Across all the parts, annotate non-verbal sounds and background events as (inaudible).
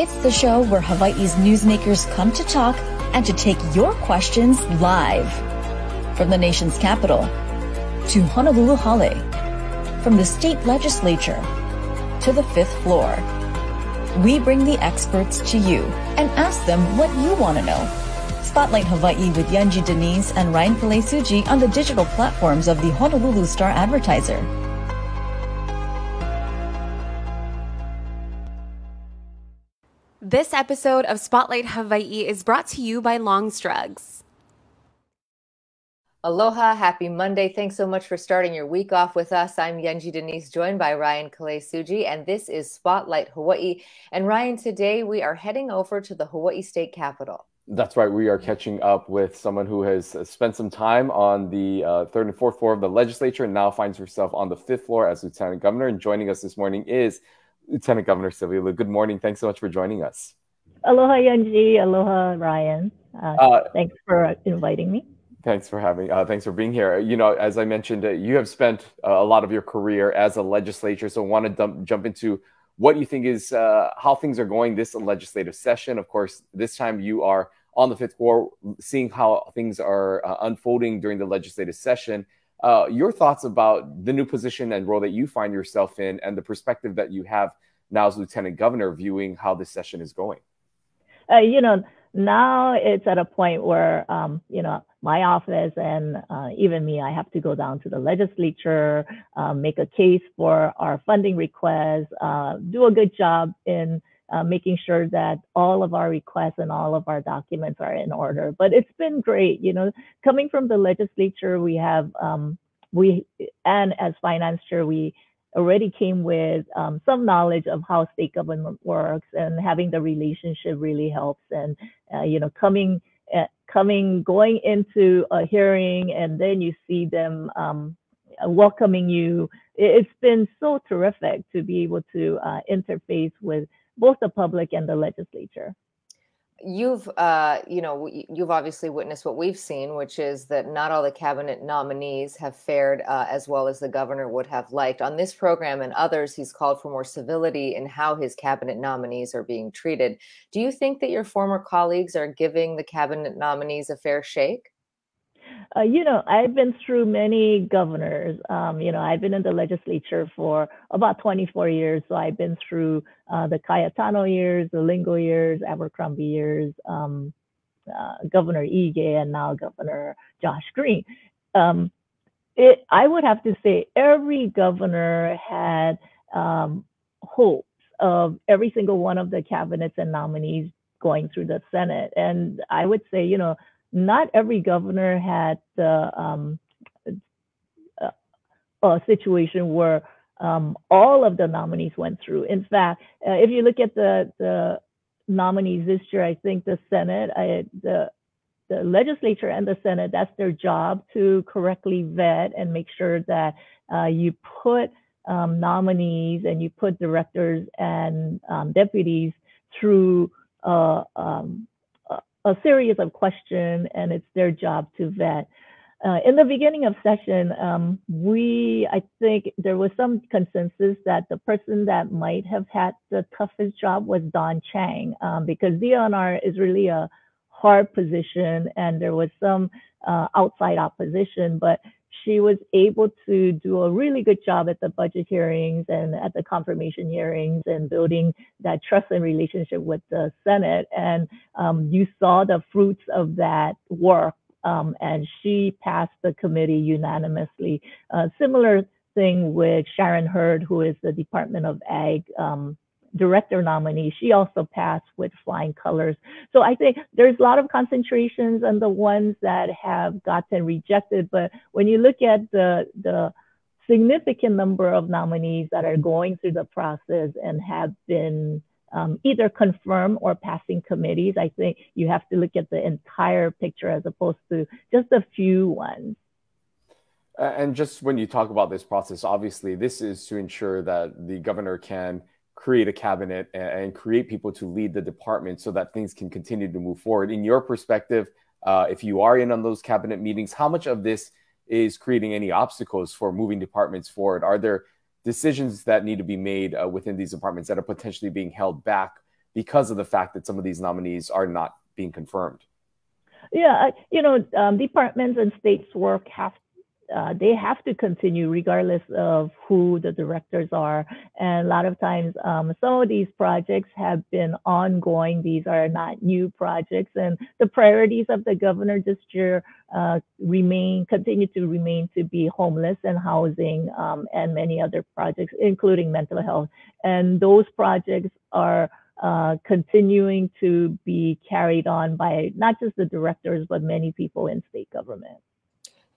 It's the show where Hawaii's newsmakers come to talk and to take your questions live. From the nation's capital to Honolulu Hale, from the state legislature to the fifth floor. We bring the experts to you and ask them what you want to know. Spotlight Hawaii with Yunji de Nies and Ryan Tsuji on the digital platforms of the Honolulu Star Advertiser. This episode of Spotlight Hawaii is brought to you by Long's Drugs. Aloha, happy Monday. Thanks so much for starting your week off with us. I'm Yunji de Nies, joined by Ryan Kalei Tsuji, and this is Spotlight Hawaii. And Ryan, today we are heading over to the Hawaii State Capitol. That's right. We are catching up with someone who has spent some time on the uh, third and fourth floor of the legislature and now finds herself on the fifth floor as lieutenant governor. And joining us this morning is Lieutenant Governor Sylvia. Good morning. Thanks so much for joining us. Aloha, Yunji. Aloha, Ryan. Uh, uh, thanks for inviting me. Thanks for having. Uh, thanks for being here. You know, as I mentioned, uh, you have spent uh, a lot of your career as a legislator. So, want to dump, jump into what you think is uh, how things are going this legislative session. Of course, this time you are on the fifth floor, seeing how things are unfolding during the legislative session. Uh, your thoughts about the new position and role that you find yourself in, and the perspective that you have now as lieutenant governor, viewing how this session is going. Uh, you know, now it's at a point where, um, you know, my office and uh, even me, I have to go down to the legislature, um, make a case for our funding request, uh, do a good job in uh, making sure that all of our requests and all of our documents are in order. But it's been great, you know, coming from the legislature, we have, um, we, and as finance chair, we already came with um, some knowledge of how state government works and having the relationship really helps. And, uh, you know, coming, uh, coming, going into a hearing and then you see them um, welcoming you. It's been so terrific to be able to uh, interface with both the public and the legislature. You've uh, you know you've obviously witnessed what we've seen which is that not all the cabinet nominees have fared uh, as well as the governor would have liked. On this program and others he's called for more civility in how his cabinet nominees are being treated. Do you think that your former colleagues are giving the cabinet nominees a fair shake uh, you know, I've been through many governors. Um, you know, I've been in the legislature for about 24 years. So I've been through uh, the Cayetano years, the Lingle years, Abercrombie years, um, uh, Governor Ige, and now Governor Josh Green. Um, it, I would have to say every governor had um, hopes of every single one of the cabinets and nominees going through the Senate. And I would say, you know, not every governor had the um, a situation where um, all of the nominees went through. In fact, uh, if you look at the the nominees this year, I think the Senate, I, the the legislature and the Senate, that's their job to correctly vet and make sure that uh, you put um, nominees and you put directors and um, deputies through uh, um, a series of questions, and it's their job to vet. Uh, in the beginning of session, um, we, I think there was some consensus that the person that might have had the toughest job was Dawn Chang, um, because DNR is really a hard position and there was some uh, outside opposition, but she was able to do a really good job at the budget hearings and at the confirmation hearings and building that trust and relationship with the Senate. And um, you saw the fruits of that work. Um, and she passed the committee unanimously. Uh, similar thing with Sharon Hurd, who is the Department of Ag um, director nominee, she also passed with flying colors. So I think there's a lot of concentrations on the ones that have gotten rejected. But when you look at the, the significant number of nominees that are going through the process and have been um, either confirmed or passing committees, I think you have to look at the entire picture as opposed to just a few ones. And just when you talk about this process, obviously, this is to ensure that the governor can create a cabinet and, create people to lead the department so that things can continue to move forward. In your perspective, uh, if you are in on those cabinet meetings, how much of this is creating any obstacles for moving departments forward? Are there decisions that need to be made uh, within these departments that are potentially being held back because of the fact that some of these nominees are not being confirmed? Yeah, you know, um, departments and states work have uh, they have to continue regardless of who the directors are. And a lot of times, um, some of these projects have been ongoing. These are not new projects, and the priorities of the governor this year uh, remain continue to remain to be homeless and housing um, and many other projects, including mental health. And those projects are uh, continuing to be carried on by not just the directors, but many people in state government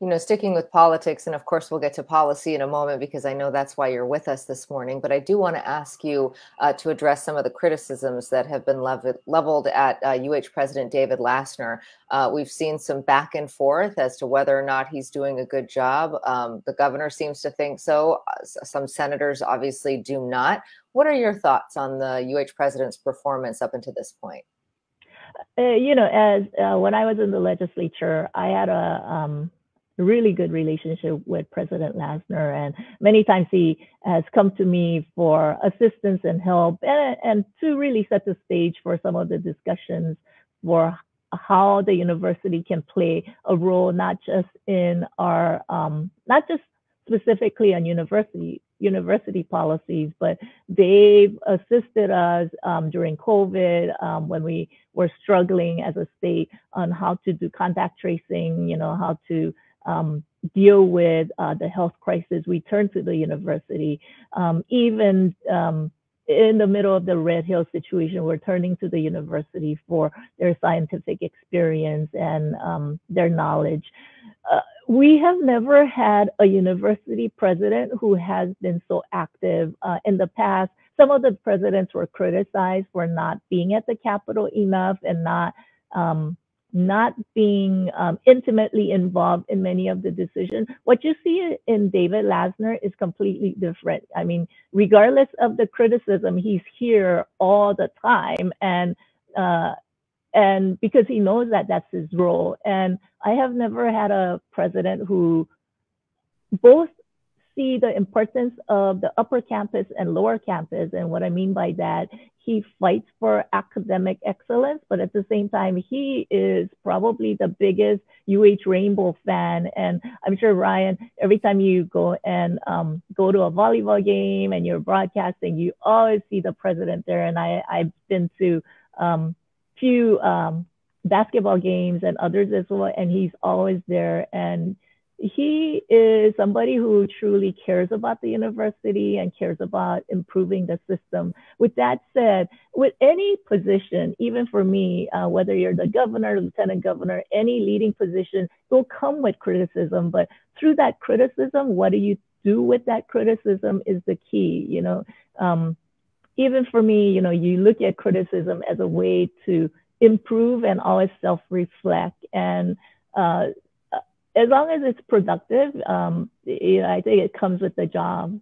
you know, sticking with politics, and of course, we'll get to policy in a moment because I know that's why you're with us this morning. But I do want to ask you uh, to address some of the criticisms that have been lev- leveled at uh, UH President David Lassner. Uh, we've seen some back and forth as to whether or not he's doing a good job. Um, the governor seems to think so. Some senators obviously do not. What are your thoughts on the UH president's performance up until this point? Uh, you know, as uh, when I was in the legislature, I had a um, really good relationship with President Lassner, and many times he has come to me for assistance and help, and, and to really set the stage for some of the discussions for how the university can play a role, not just in our, um, not just specifically on university university policies, but they've assisted us um, during COVID um, when we were struggling as a state on how to do contact tracing, you know, how to um, deal with uh, the health crisis, we turned to the university. Um, even um, in the middle of the Red Hill situation, we're turning to the university for their scientific experience and um, their knowledge. Uh, we have never had a university president who has been so active uh, in the past. Some of the presidents were criticized for not being at the Capitol enough and not um, not being um, intimately involved in many of the decisions. What you see in David Lassner is completely different. I mean, regardless of the criticism, he's here all the time, and uh, and because he knows that that's his role. And I have never had a president who both see the importance of the upper campus and lower campus. And what I mean by that, he fights for academic excellence, but at the same time, he is probably the biggest UH Rainbow fan. And I'm sure Ryan, every time you go and um, go to a volleyball game and you're broadcasting, you always see the president there. And I, I've been to um, few um, basketball games and others as well, and he's always there. And he is somebody who truly cares about the university and cares about improving the system. With that said, with any position, even for me, uh, whether you're the governor, lieutenant governor, any leading position, it will come with criticism. But through that criticism, what do you do with that criticism is the key. You know, um, even for me, you know, you look at criticism as a way to improve and always self-reflect and uh, as long as it's productive, um, you know, I think it comes with the job.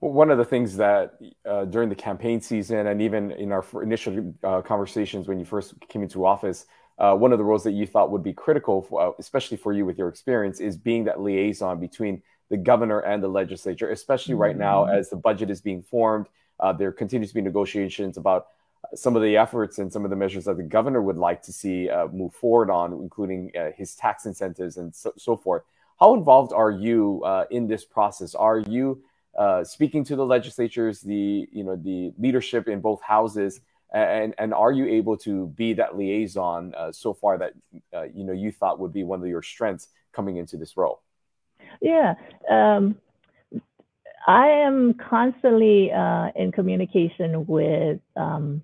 Well, one of the things that uh, during the campaign season and even in our initial uh, conversations when you first came into office, uh, one of the roles that you thought would be critical, for, uh, especially for you with your experience, is being that liaison between the governor and the legislature, especially right mm-hmm. now as the budget is being formed. Uh, there continues to be negotiations about some of the efforts and some of the measures that the governor would like to see uh, move forward on, including uh, his tax incentives and so, so forth. How involved are you uh, in this process? Are you uh, speaking to the legislatures, the you know the leadership in both houses, and and are you able to be that liaison uh, so far that uh, you know you thought would be one of your strengths coming into this role? Yeah. Um I am constantly uh, in communication with um,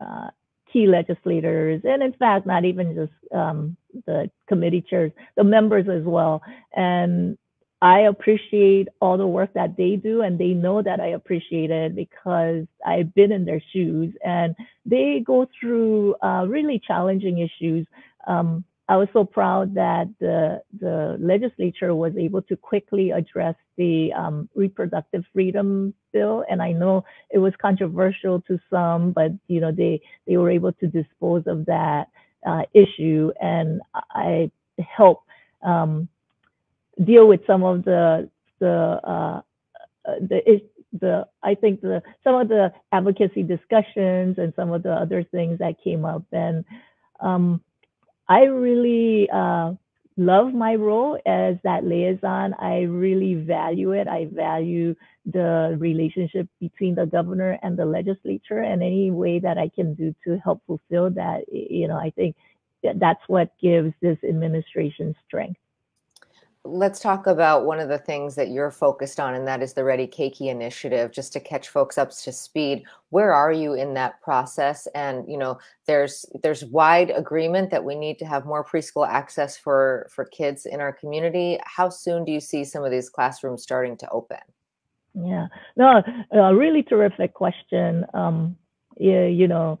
uh, key legislators, and in fact, not even just um, the committee chairs, the members as well. And I appreciate all the work that they do, and they know that I appreciate it because I've been in their shoes, and they go through uh, really challenging issues. Um, I was so proud that the the legislature was able to quickly address the um, reproductive freedom bill, and I know it was controversial to some, but you know they they were able to dispose of that uh, issue, and I help um, deal with some of the the uh, the the I think the some of the advocacy discussions and some of the other things that came up, and um, I really uh, love my role as that liaison. I really value it. I value the relationship between the governor and the legislature, and any way that I can do to help fulfill that, you know, I think that's what gives this administration strength let's talk about one of the things that you're focused on, and that is the Ready Keiki initiative. Just to catch folks up to speed, where are you in that process? And you know, there's there's wide agreement that we need to have more preschool access for for kids in our community. How soon do you see some of these classrooms starting to open? Yeah, no, a really terrific question. Um, yeah, you know,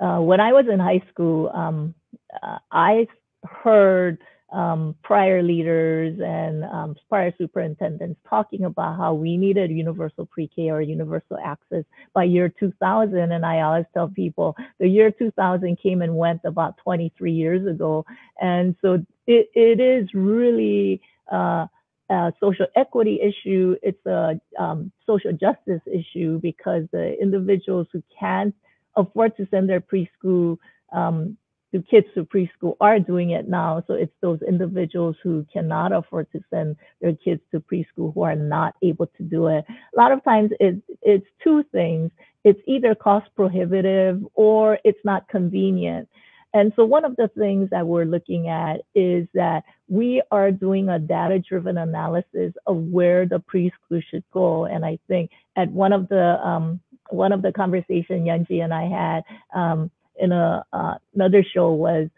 uh, when I was in high school, um, uh, I heard um, prior leaders and um, prior superintendents talking about how we needed universal pre-K or universal access by year 2000. And I always tell people the year 2000 came and went about 23 years ago. And so it, it is really uh, a social equity issue. It's a um, social justice issue because the individuals who can't afford to send their preschool um, to kids to preschool are doing it now. So it's those individuals who cannot afford to send their kids to preschool who are not able to do it. A lot of times it's, it's two things. It's either cost prohibitive or it's not convenient. And so one of the things that we're looking at is that we are doing a data driven analysis of where the preschool should go. And I think at one of the um, one of the conversation Yunji and I had, um, in a uh, another show was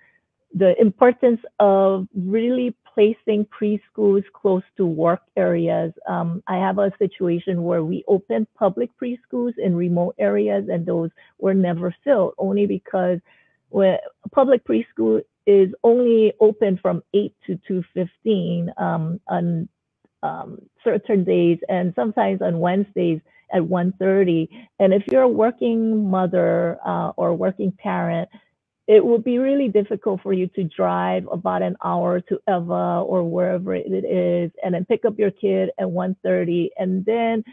the importance of really placing preschools close to work areas. Um, I have a situation where we opened public preschools in remote areas and those were never filled only because when public preschool is only open from 8 to 2.15 um, on um, certain days and sometimes on Wednesdays at 1.30. And if you're a working mother uh, or working parent, it will be really difficult for you to drive about an hour to Ewa or wherever it is, and then pick up your kid at 1.30 and then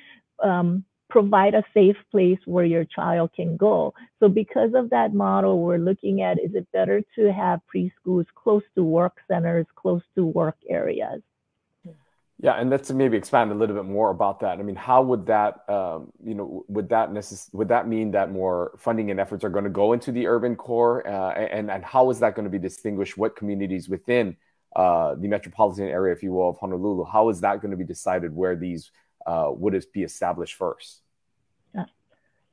um, provide a safe place where your child can go. So because of that model, we're looking at, is it better to have preschools close to work centers, close to work areas? Yeah, and let's maybe expand a little bit more about that. I mean, how would that, um, you know, would that necess- would that mean that more funding and efforts are going to go into the urban core, uh, and and how is that going to be distinguished? What communities within uh, the metropolitan area, if you will, of Honolulu, how is that going to be decided where these uh, would be established first?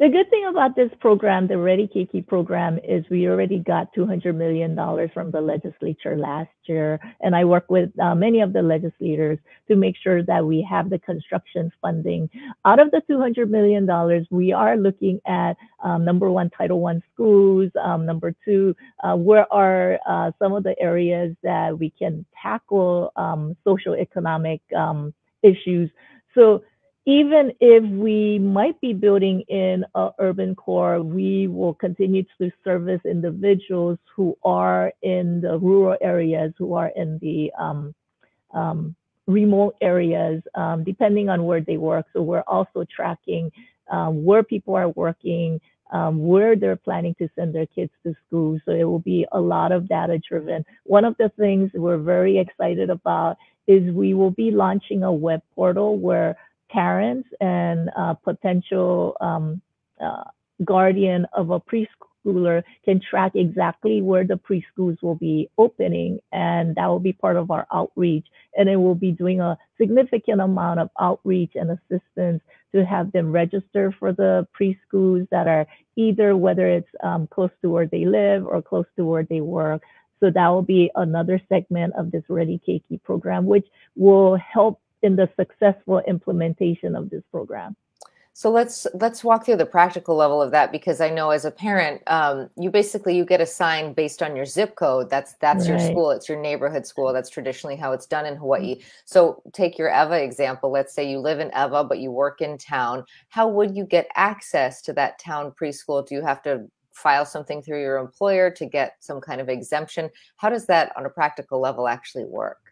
The good thing about this program, the Ready Keiki program, is we already got $200 million from the legislature last year. And I work with uh, many of the legislators to make sure that we have the construction funding. Out of the $200 million, we are looking at um, number one, Title I schools. Um, number two, uh, where are uh, some of the areas that we can tackle um, social economic um, issues. So even if we might be building in an urban core, we will continue to service individuals who are in the rural areas, who are in the um, um, remote areas, um, depending on where they work. So we're also tracking um, where people are working, um, where they're planning to send their kids to school. So it will be a lot of data driven. One of the things we're very excited about is we will be launching a web portal where parents and uh, potential um, uh, guardian of a preschooler can track exactly where the preschools will be opening and that will be part of our outreach. And it will be doing a significant amount of outreach and assistance to have them register for the preschools that are either whether it's um, close to where they live or close to where they work. So that will be another segment of this Ready Keiki program, which will help in the successful implementation of this program. So let's let's walk through the practical level of that because I know as a parent, um, you basically you get assigned based on your zip code. That's that's right. your school. It's your neighborhood school. That's traditionally how it's done in Hawaii. Mm-hmm. So take your Ewa example. Let's say you live in Ewa but you work in town. How would you get access to that town preschool? Do you have to file something through your employer to get some kind of exemption? How does that on a practical level actually work?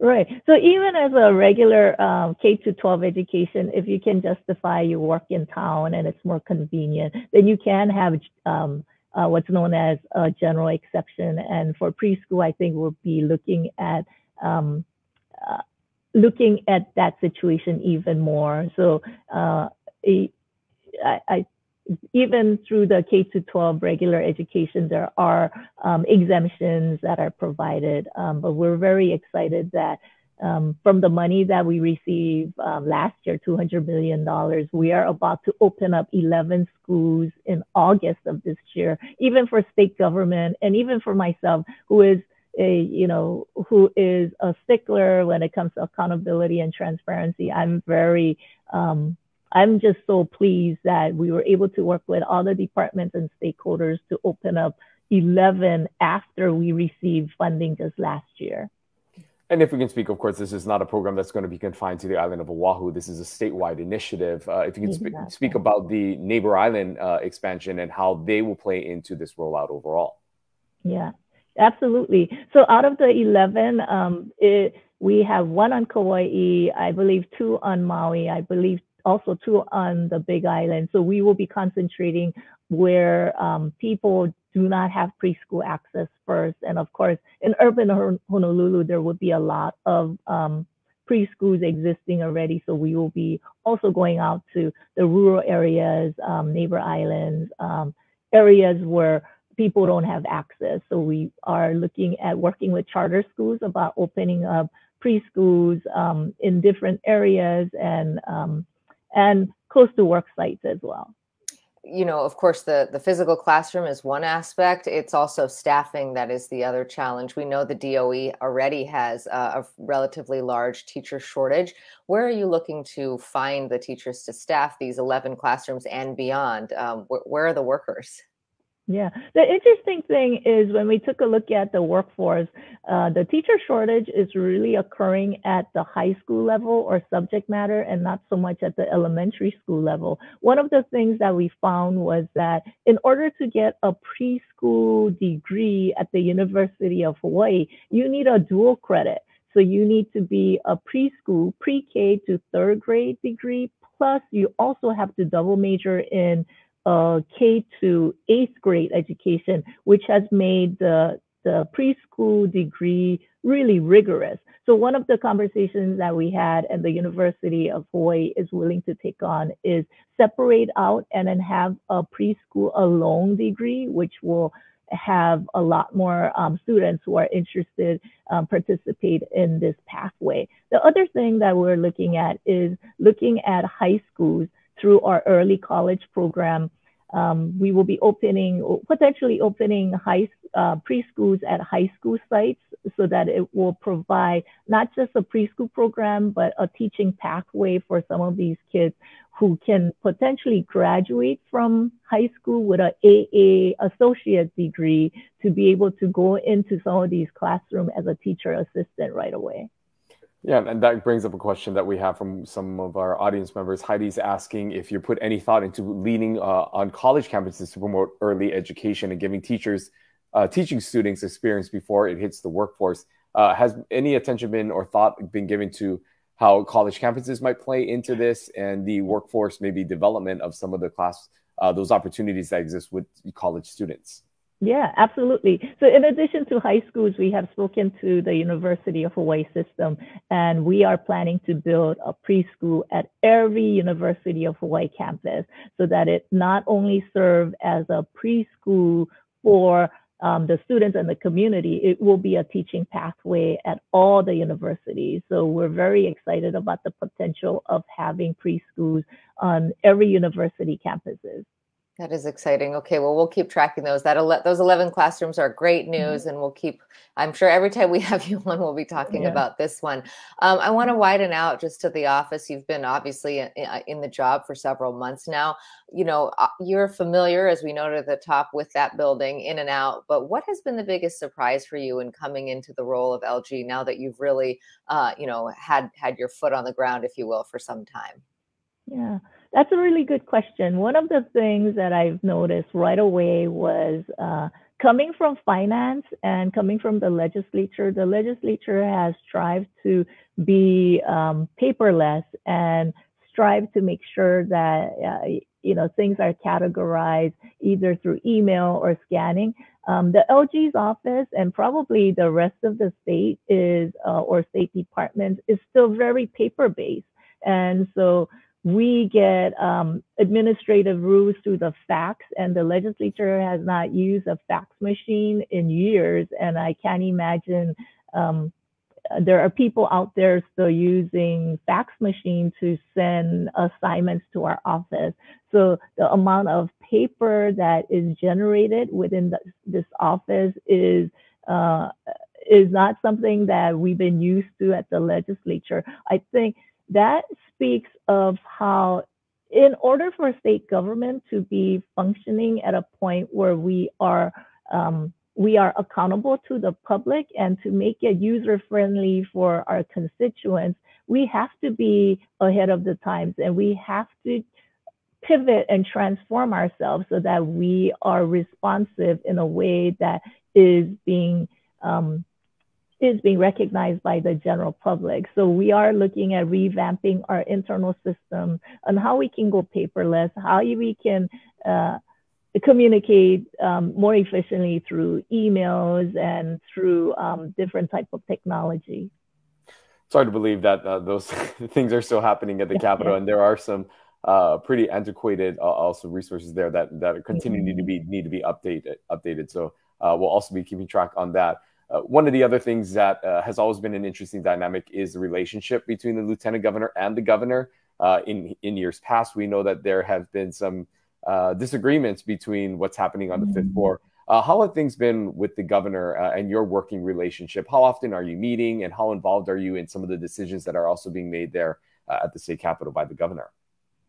Right. So even as a regular um, K to 12 education, if you can justify your work in town and it's more convenient, then you can have um, uh, what's known as a general exception. And for preschool, I think we'll be looking at um, uh, looking at that situation even more. So uh, I, I even through the K to 12 regular education, there are um, exemptions that are provided. Um, but we're very excited that um, from the money that we received um, last year, $200 million, we are about to open up 11 schools in August of this year, even for state government and even for myself, who is a, you know, who is a stickler when it comes to accountability and transparency. I'm very, um, I'm just so pleased that we were able to work with all the departments and stakeholders to open up 11 after we received funding just last year. And if we can speak, of course, this is not a program that's going to be confined to the island of Oahu. This is a statewide initiative. Uh, if you can exactly. sp- speak about the neighbor island uh, expansion and how they will play into this rollout overall. Yeah, absolutely. So out of the 11, um, it, we have one on Kauai, I believe two on Maui, I believe also too on the Big Island. So we will be concentrating where um, people do not have preschool access first. And of course, in urban Honolulu, there would be a lot of um, preschools existing already. So we will be also going out to the rural areas, um, neighbor islands, um, areas where people don't have access. So we are looking at working with charter schools about opening up preschools um, in different areas and um, and close to work sites as well. You know of course the the physical classroom is one aspect. It's also staffing that is the other challenge. We know the doe already has a, a relatively large teacher shortage. Where are you looking to find the teachers to staff these 11 classrooms and beyond? Um, wh- where are the workers yeah, the interesting thing is when we took a look at the workforce, uh, the teacher shortage is really occurring at the high school level or subject matter and not so much at the elementary school level. One of the things that we found was that in order to get a preschool degree at the University of Hawaii, you need a dual credit. So you need to be a preschool, pre-K to third grade degree, plus you also have to double major in uh, K to eighth grade education, which has made the, the preschool degree really rigorous. So one of the conversations that we had and the University of Hawaii is willing to take on is separate out and then have a preschool alone degree, which will have a lot more um, students who are interested um, participate in this pathway. The other thing that we're looking at is looking at high schools through our early college program um, we will be opening, potentially opening high uh, preschools at high school sites so that it will provide not just a preschool program, but a teaching pathway for some of these kids who can potentially graduate from high school with an AA associate degree to be able to go into some of these classrooms as a teacher assistant right away. Yeah, and that brings up a question that we have from some of our audience members. Heidi's asking if you put any thought into leaning uh, on college campuses to promote early education and giving teachers, uh, teaching students experience before it hits the workforce. Uh, has any attention been or thought been given to how college campuses might play into this and the workforce, maybe development of some of the class, uh, those opportunities that exist with college students? Yeah, absolutely. So, in addition to high schools, we have spoken to the University of Hawaii system, and we are planning to build a preschool at every University of Hawaii campus so that it not only serve as a preschool for um, the students and the community, it will be a teaching pathway at all the universities. So we're very excited about the potential of having preschools on every university campuses. That is exciting. Okay, well, we'll keep tracking those. That ele- those eleven classrooms are great mm-hmm. news, mm-hmm. and we'll keep. I'm sure every time we (laughs) have you on, we'll be talking yeah. about this one. Um, I want to widen out just to the office. You've been obviously in, in, the job for several months now. You know, uh, you're familiar, as we noted at the top, with that building in and out. But what has been the biggest surprise for you in coming into the role of LG now that you've really, uh, you know, had had your foot on the ground, if you will, for some time? Yeah. That's a really good question. One of the things that I've noticed right away was uh, coming from finance and coming from the legislature. The legislature has strived to be um, paperless and strive to make sure that uh, you know things are categorized either through email or scanning. Um, the LG's office and probably the rest of the state is uh, or state departments is still very paper based, and so we get um, administrative rules through the fax, and the legislature has not used a fax machine in years, and I can't imagine. Um, there are people out there still using fax machine to send assignments to our office. So the amount of paper that is generated within the, this office is uh, is not something that we've been used to at the legislature. I think that speaks of how in order for state government to be functioning at a point where we are um, we are accountable to the public and to make it user friendly for our constituents, we have to be ahead of the times and we have to pivot and transform ourselves so that we are responsive in a way that is being um, is being recognized by the general public. So we are looking at revamping our internal system and how we can go paperless, how we can uh, communicate um, more efficiently through emails and through um, different type of technology. It's hard to believe that uh, those (laughs) things are still happening at the yeah, Capitol, yeah. and there are some uh, pretty antiquated uh, also resources there that that continue mm-hmm. to be need to be updated. Updated. So uh, we'll also be keeping track on that. Uh, one of the other things that uh, has always been an interesting dynamic is the relationship between the lieutenant governor and the governor. Uh, in in years past, we know that there have been some uh, disagreements between what's happening on the fifth mm-hmm. floor. Uh, how have things been with the governor uh, and your working relationship? How often are you meeting, and how involved are you in some of the decisions that are also being made there at the state capitol by the governor?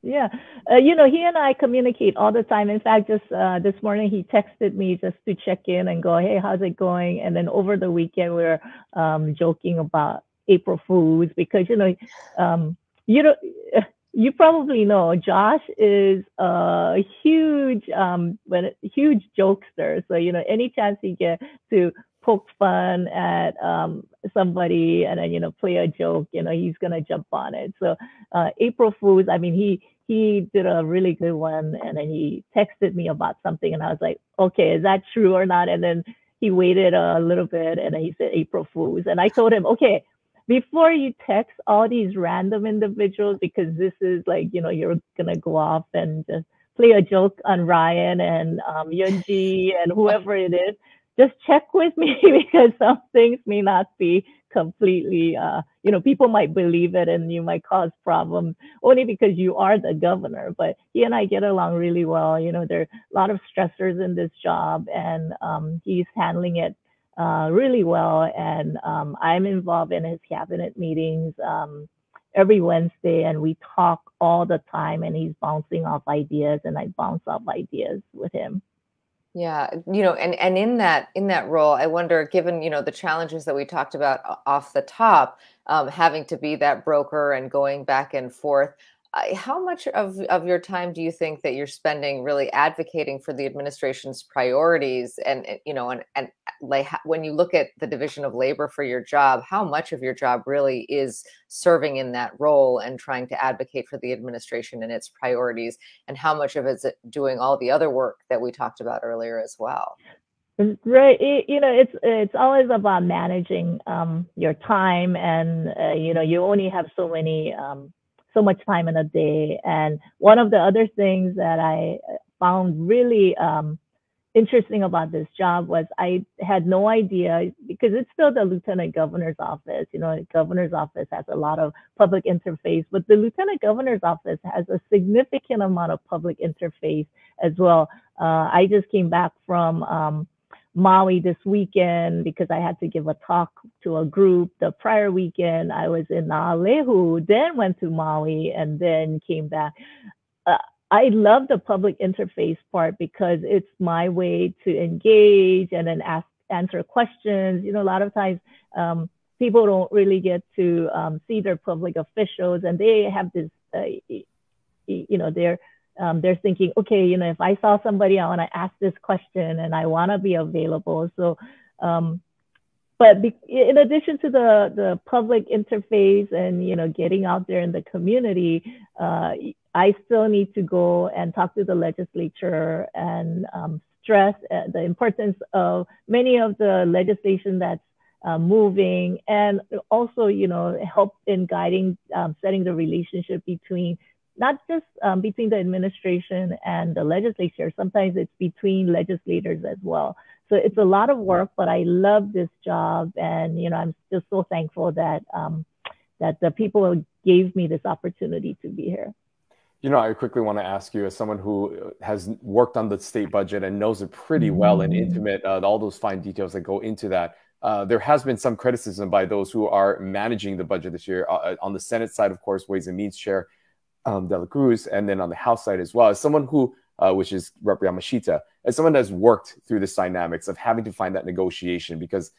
Yeah, uh, you know, he and I communicate all the time. In fact, just uh, this morning he texted me just to check in and go, "Hey, how's it going?" And then over the weekend we are um, joking about April Fools because you know, um, you know, (laughs) you probably know Josh is a huge, um, huge jokester. So you know, any chance he get to poke fun at um, somebody and then you know play a joke you know he's gonna jump on it. So uh, april fools i mean he he did a really good one and then he texted me about something and i was like okay is that true or not? And then he waited a little bit and then he said april fools. And i told him okay before you text all these random individuals because this is like you know you're gonna go off and just play a joke on ryan and um, yunji and whoever it is just check with me (laughs) because some things may not be completely uh, you know people might believe it and you might cause problems only because you are the governor. But he and i get along really well. You know there are a lot of stressors in this job and um, he's handling it uh, really well. And um, i'm involved in his cabinet meetings um, every wednesday and we talk all the time and he's bouncing off ideas and i bounce off ideas with him yeah, you know, and and in that in that role, I wonder, given you know the challenges that we talked about off the top, um, having to be that broker and going back and forth, how much of, of your time do you think that you're spending really advocating for the administration's priorities and you know and, and like when you look at the division of labor for your job how much of your job really is serving in that role and trying to advocate for the administration and its priorities? And how much of it is it doing all the other work that we talked about earlier as well? Right it, you know it's it's always about managing um, your time and uh, you know you only have so many um, so much time in a day. And one of the other things that I found really um, interesting about this job was I had no idea because it's still the lieutenant governor's office. You know, the governor's office has a lot of public interface, but the lieutenant governor's office has a significant amount of public interface as well. Uh, I just came back from um, Maui this weekend because I had to give a talk to a group. The prior weekend, I was in Naalehu, then went to Maui, and then came back. Uh, I love the public interface part because it's my way to engage and then ask answer questions. You know, a lot of times um, people don't really get to um, see their public officials, and they have this uh, you know, they're um, they're thinking, okay, you know, if I saw somebody, I want to ask this question and I want to be available. So, um, but be, in addition to the the public interface and you know getting out there in the community, uh, I still need to go and talk to the legislature and um, stress uh, the importance of many of the legislation that's uh, moving and also you know help in guiding um, setting the relationship between not just um, between the administration and the legislature sometimes it's between legislators as well so it's a lot of work but i love this job and you know i'm just so thankful that um, that the people gave me this opportunity to be here you know, I quickly want to ask you, as someone who has worked on the state budget and knows it pretty well and mm-hmm. intimate, uh, all those fine details that go into that. Uh, there has been some criticism by those who are managing the budget this year. Uh, uh on the Senate side, of course, Ways and Means Chair um, Cruz, and then on the House side as well. As someone who, uh, which is Rep. Yamashita, as someone that's worked through this dynamics of having to find that negotiation, because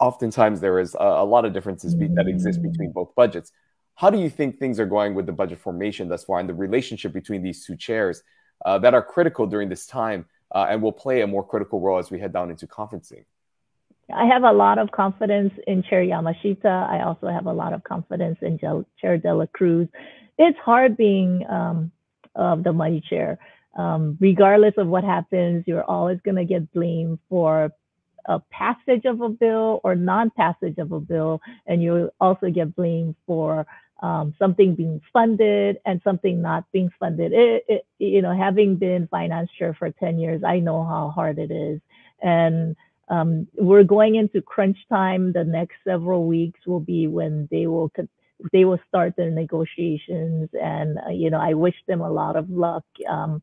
oftentimes there is a, a lot of differences be- that exist between both budgets. How do you think things are going with the budget formation thus far and the relationship between these two chairs uh, that are critical during this time uh, and will play a more critical role as we head down into conferencing? I have a lot of confidence in Chair Yamashita. I also have a lot of confidence in Chair De La Cruz. It's hard being um, the money chair. Um, regardless of what happens, you're always going to get blamed for a passage of a bill or non-passage of a bill, and you also get blamed for um, something being funded and something not being funded. It, it, you know, having been finance chair for 10 years, I know how hard it is. And um, we're going into crunch time. The next several weeks will be when they will they will start their negotiations. And uh, you know, I wish them a lot of luck. Um,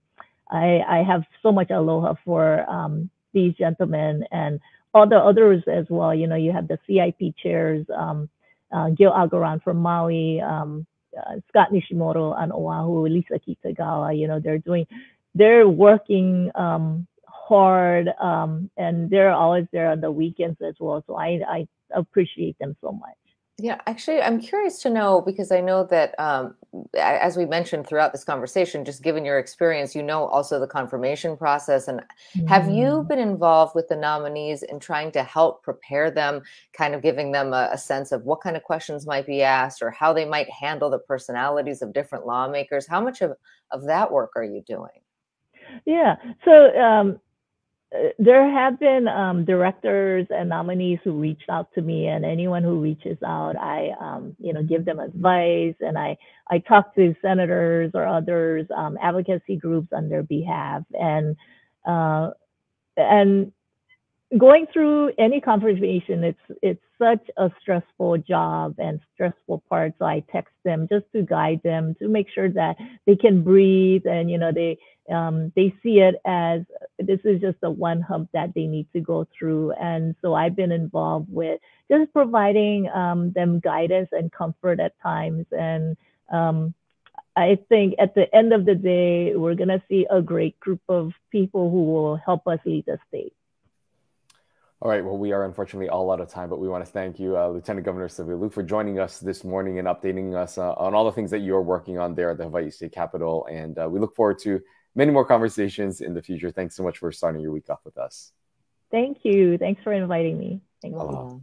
I, I have so much aloha for um, these gentlemen and all the others as well. You know, you have the CIP chairs. Um, uh, Gil Algaran from Maui, um, uh, Scott Nishimoto on Oahu, Lisa Kitagawa, you know, they're doing, they're working um, hard um, and they're always there on the weekends as well. So I, I appreciate them so much. Yeah, actually, I'm curious to know because I know that, um, as we mentioned throughout this conversation, just given your experience, you know also the confirmation process. And mm. have you mm-hmm. been involved with the nominees in trying to help prepare them, kind of giving them a, a, sense of what kind of questions might be asked or how they might handle the personalities of different lawmakers? How much of, of that work are you doing? Yeah, so um, there have been um, directors and nominees who reached out to me, and anyone who reaches out, I, um, you know, give them advice, and I, I talk to senators or others, um, advocacy groups on their behalf, and, uh, and going through any confirmation, it's, it's such a stressful job and stressful part. So I text them just to guide them to make sure that they can breathe and, you know, they, um, they see it as this is just the one hump that they need to go through. And so I've been involved with just providing um, them guidance and comfort at times. And um, I think at the end of the day, we're going to see a great group of people who will help us lead the state. All right. Well, we are unfortunately all out of time, but we want to thank you, uh, Lieutenant Governor Sylvia Luke, for joining us this morning and updating us uh, on all the things that you're working on there at the Hawaii State Capitol. And uh, we look forward to many more conversations in the future. Thanks so much for starting your week off with us. Thank you. Thanks for inviting me. Thank you.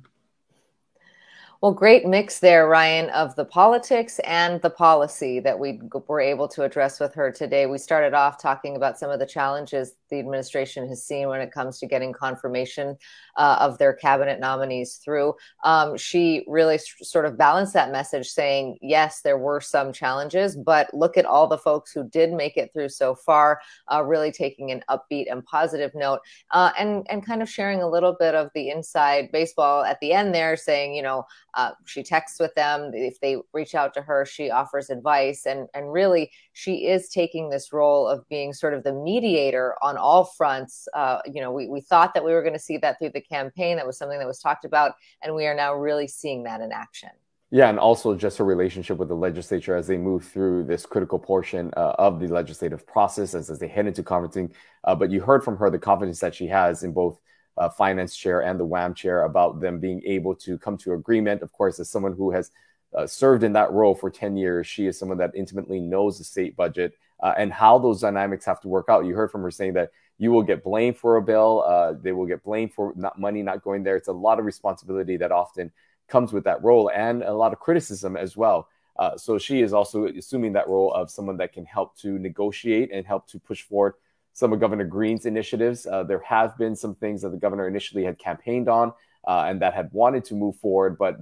Well, great mix there, Ryan, of the politics and the policy that we were able to address with her today. We started off talking about some of the challenges the administration has seen when it comes to getting confirmation uh, of their cabinet nominees through. Um, she really sort of balanced that message, saying, yes, there were some challenges, but look at all the folks who did make it through so far, uh, really taking an upbeat and positive note, uh, and, and kind of sharing a little bit of the inside baseball at the end there, saying, you know, uh, she texts with them. If they reach out to her, she offers advice. And, and really, she is taking this role of being sort of the mediator on all fronts. Uh, you know, we, we thought that we were going to see that through the campaign. That was something that was talked about. And we are now really seeing that in action. Yeah, and also just her relationship with the legislature as they move through this critical portion uh, of the legislative process as, as they head into conferencing. Uh, but you heard from her the confidence that she has in both uh, finance chair and the WAM chair about them being able to come to agreement. Of course, as someone who has uh, served in that role for 10 years. She is someone that intimately knows the state budget uh, and how those dynamics have to work out. You heard from her saying that you will get blamed for a bill. Uh, they will get blamed for not money not going there. It's a lot of responsibility that often comes with that role and a lot of criticism as well. Uh, so she is also assuming that role of someone that can help to negotiate and help to push forward some of Governor Green's initiatives. Uh, there have been some things that the governor initially had campaigned on uh, and that had wanted to move forward, but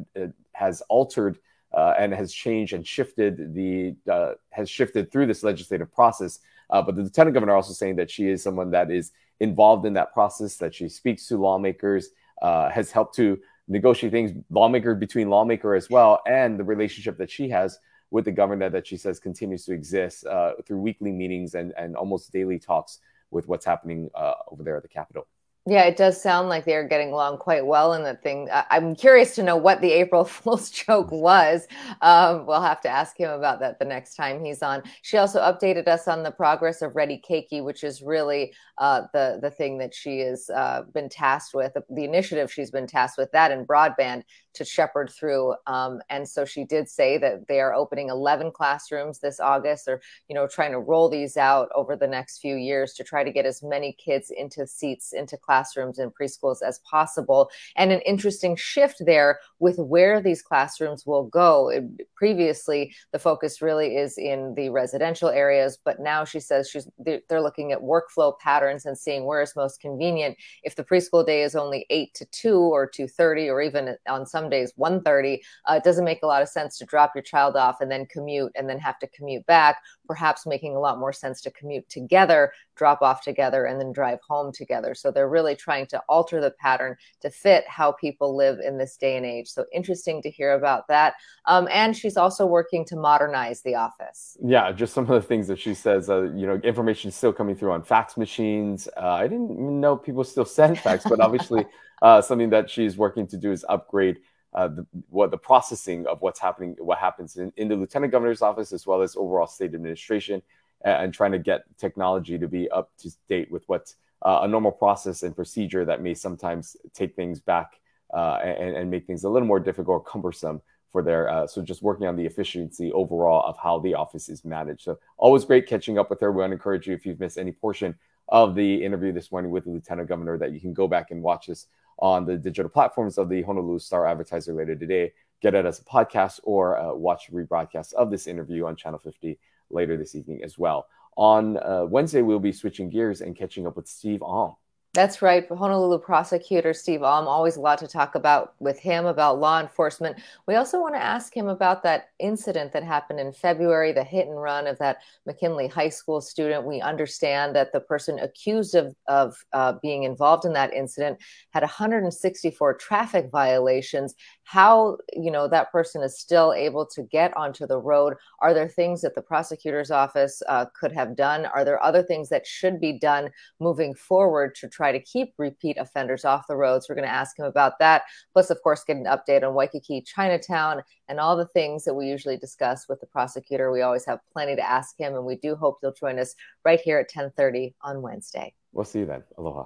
has altered uh, and has changed and shifted the uh, has shifted through this legislative process. Uh, but the lieutenant governor also saying that she is someone that is involved in that process, that she speaks to lawmakers, has helped to negotiate things, lawmaker between lawmaker as well, and the relationship that she has with the governor that she says continues to exist uh, through weekly meetings and, and almost daily talks with what's happening uh, over there at the Capitol. Yeah, it does sound like they're getting along quite well in the thing. I'm curious to know what the (laughs) April Fool's joke was. Um, we'll have to ask him about that the next time he's on. She also updated us on the progress of Ready Keiki, which is really uh, the the thing that she has uh, been tasked with, the initiative she's been tasked with, that and broadband to shepherd through. Um, and so she did say that they are opening 11 classrooms this August, or you know, trying to roll these out over the next few years to try to get as many kids into seats into classrooms in preschools as possible. And an interesting shift there with where these classrooms will go. It, previously, the focus really is in the residential areas, but now she says she's they're looking at workflow patterns and seeing where is most convenient. If the preschool day is only eight to two or two thirty, or even on some days 1.30 uh, it doesn't make a lot of sense to drop your child off and then commute and then have to commute back perhaps making a lot more sense to commute together drop off together and then drive home together. So they're really trying to alter the pattern to fit how people live in this day and age. So interesting to hear about that. Um, and she's also working to modernize the office. Yeah just some of the things that she says uh, you know information is still coming through on fax machines. Uh, i didn't know people still send fax but obviously (laughs) uh, something that she's working to do is upgrade uh, the, what the processing of what's happening, what happens in, in the lieutenant governor's office, as well as overall state administration, and, and trying to get technology to be up to date with what uh, a normal process and procedure that may sometimes take things back uh, and, and, make things a little more difficult or cumbersome for their. Uh, so just working on the efficiency overall of how the office is managed. So always great catching up with her. We want to encourage you if you've missed any portion of the interview this morning with the lieutenant governor that you can go back and watch this on the digital platforms of the Honolulu Star Advertiser later today. Get it as a podcast or uh, watch rebroadcast of this interview on Channel 50 later this evening as well. On uh, Wednesday, we'll be switching gears and catching up with Steve Alm. That's right. Honolulu prosecutor Steve Alm, always a lot to talk about with him about law enforcement. We also want to ask him about that incident that happened in February, the hit and run of that McKinley High School student. We understand that the person accused of, of uh, being involved in that incident had 164 traffic violations. How, you know, that person is still able to get onto the road. Are there things that the prosecutor's office uh, could have done? Are there other things that should be done moving forward to try to keep repeat offenders off the roads. We're going to ask him about that. Plus, of course, get an update on Waikiki Chinatown and all the things that we usually discuss with the prosecutor. We always have plenty to ask him, and we do hope you'll join us right here at 1030 on Wednesday. We'll see you then. Aloha.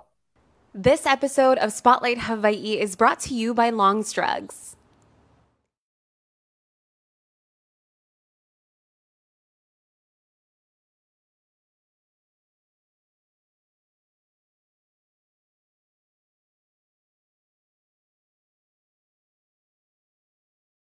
This episode of Spotlight Hawaii is brought to you by Long's Drugs.